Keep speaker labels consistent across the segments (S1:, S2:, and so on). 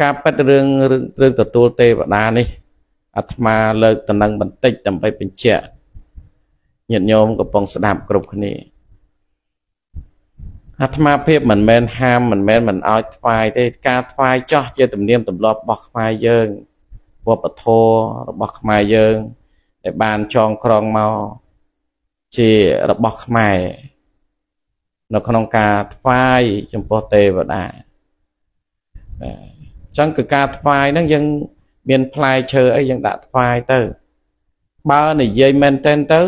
S1: ការប៉ັດរឿងរឿងទទួលទេវតានេះអាត្មាលើកតំណែងបន្តិចដើម្បីបញ្ជាក់ញាតិញោមកំពុងស្ដាប់គ្រប់គ្នាអាត្មាភាពមិនមែនហាមមិនមែនមិនអោយថ្វាយទេការថ្វាយចោះជាទំនៀមទម្លាប់របស់ខ្មែរយើងវប្បធម៌របស់ខ្មែរយើងដែលបានចងក្រងមកជារបស់ខ្មែរនៅក្នុងការថ្វាយចំពោះទេវតាអញ្ចឹងគឺការថ្វាយហ្នឹងយើងមានផ្លែឈើអីយើងដាក់ថ្វាយទៅ បើនិយាយមែនទែនទៅ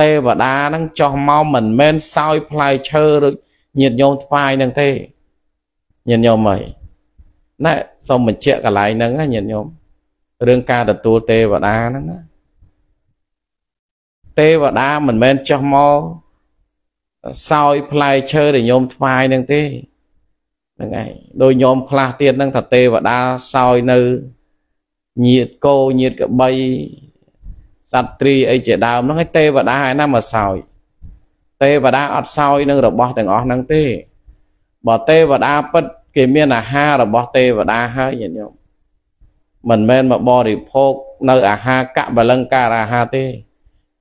S1: ទេវតាហ្នឹងចោះមកមិនមែនសោយផ្លែឈើឬញាតញោមថ្វាយហ្នឹងទេញាតញោមអើយណែសូមបញ្ជាក់កន្លែងហ្នឹងណាញាតញោមរឿងការទទួលទេវតាហ្នឹងណាទេវតាមិនមែនចោះមកសោយផ្លែឈើដែលញោមថ្វាយហ្នឹងទេហ្នឹងឯងដោយញោមខ្លះទៀតហ្នឹងថាទេវតាសោយនៅញាតគោញាតកបីសត្វត្រីអីជាដើមហ្នឹងឯទេវតាឯណាមកសោយទេវតាអត់សោយនឹងរបស់ទាំងអស់ហ្នឹងទេបើទេវតាពិតគេមានអាហាររបស់ទេវតាហើយញាតិញោមមិនមែនមកបរិភោគនៅអាហារកបលង្ការអាហារទេ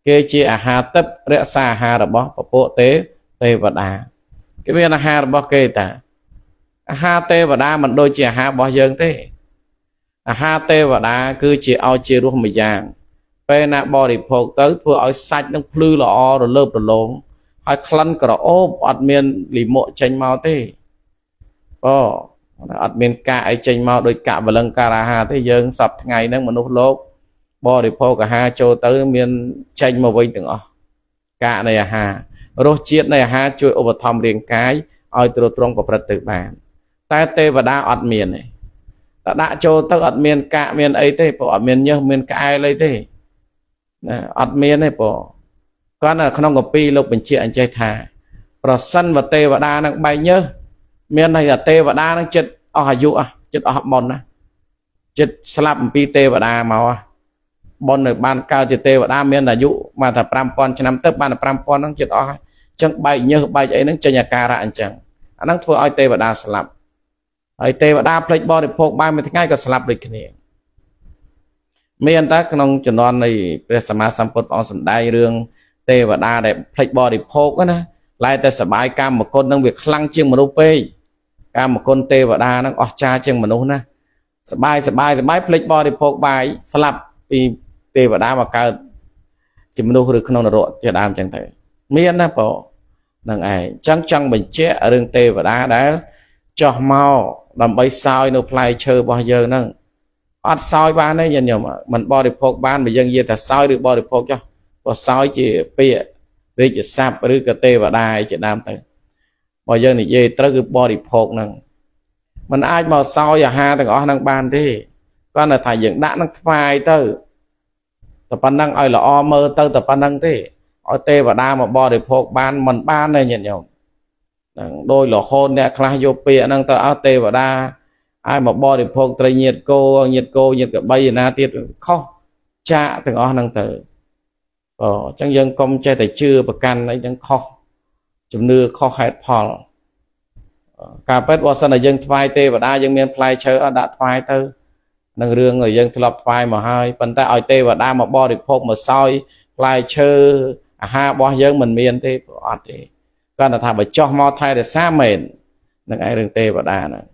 S1: គេជាអាហារទឹករក្សាអាហាររបស់ពពួកទេទេវតាគេមានអាហាររបស់គេតា អាហារទេវតាមិនដូចជាអាហាររបស់យើងទេអាហារទេវតា គឺជាឲ្យជារស់មួយយ៉ាងពេលណាបរិភោគទៅធ្វើឲ្យសាច់នឹងភ្លឺល្អរលើបរលោងហើយក្លិនក្រអូបអត់មានលិមួកចេញមកទេអូអត់មានកាកអីចេញមកដោយកាកបលឹងការអាហារទេយើងសពថ្ងៃហ្នឹងមនុស្សលោកបរិភោគអាហារចូលទៅមានចេញមកវិញទាំងអស់កាកនៃអាហាររសជាតិនៃអាហារជួយឧបត្ថម្ភរាងកាយឲ្យទ្រទ្រង់ប្រព្រឹត្តទៅបាន តែទេវតាអត់មានទេតែដាក់ចូលទៅអត់មានកាកមានអីទេព្រោះអត់មានញើសមានក្អែលអីទេណាអត់មានទេបងគាត់នៅក្នុងកពីលោកបញ្ជាក់អញ្ចេះថា ប្រសិនបើទេវតានឹងបែកញើសមានន័យថាទេវតានឹងចិត្តអស់អាយុចិត្តអស់បុណ្យណាចិត្តស្លាប់អំពីទេវតាមកបុណ្យនៅបានកើតជាទេវតាមានអាយុមកថា5000ឆ្នាំទៅបាន5000ហ្នឹងចិត្តអស់អញ្ចឹងបែកញើសបែកអីហ្នឹងចេញអាការៈអញ្ចឹងអាហ្នឹងធ្វើឲ្យទេវតាស្លាប់ ហើយទេវតាផ្លេចបរិភោគបានមួយថ្ងៃក៏ស្លាប់ដូចគ្នាមានតែក្នុងជំនាន់នៃព្រះសម្មាសម្ពុទ្ធអង្គសម្ដែងរឿងទេវតាដែលផ្លេចបរិភោគណាឡែតែសបាយកម្មគុណនឹងវាខ្លាំងជាងមនុស្សពេកកម្មគុណទេវតានឹងអស្ចារ្យជាងមនុស្សណាសបាយសបាយសបាយផ្លេចបរិភោគបាយស្លាប់ពីទេវតាមកកើតជាមនុស្សឬក្នុងនរកជាដើមចឹងទៅមានណាបងនឹងឯងចឹងចង់បញ្ជាក់រឿងទេវតាដែល ចោះមកដើម្បីសោយនៅផ្លែឈើរបស់យើងហ្នឹងអត់សោយបានទេញាតិញោមមិនបរិភោគបានបើយើងនិយាយថាសោយឬបរិភោគចុះព្រោះសោយជាពាក្យរាជស័ព្ទឬក៏ទេវតាឯជាដើមទៅបើយើងនិយាយត្រូវគឺបរិភោគហ្នឹងมันអាចមកសោយអាហារទាំងអស់ហ្នឹងបានទេគាត់នៅថាយើងដាក់នឹងថ្វាយទៅតែប៉ុណ្ណឹងឲ្យល្អមើលទៅតែប៉ុណ្ណឹងទេឲ្យទេវតាមកបរិភោគបានមិនបានទេញាតិញោមហ្នឹងដោយរហូតអ្នកខ្លះយកពាក្យហ្នឹងទៅឲ្យទេវតាឲ្យមកបរិភោគត្រីញាតគោញាតគោញាតកបីឯណាទៀតខុសចាកទាំងអស់ហ្នឹងទៅអូអញ្ចឹងយើងកុំចេះតែជឿប្រកាន់អីចឹងខុសជំនឿខុសហេតុផលការពិតបើសិនតែយើងថ្វាយទេវតាយើងមានផ្លែឈើអត់ដាក់ថ្វាយទៅនឹងរឿងដែលយើងធ្លាប់ថ្វាយមកហើយប៉ុន្តែឲ្យទេវតាមកបរិភោគមកសោយផ្លែឈើអាហាររបស់យើងមិនមានទេអត់ទេ គាត់ថាបើចោះមកថែរក្សាមែននឹងឯងរឿងទេវតាហ្នឹង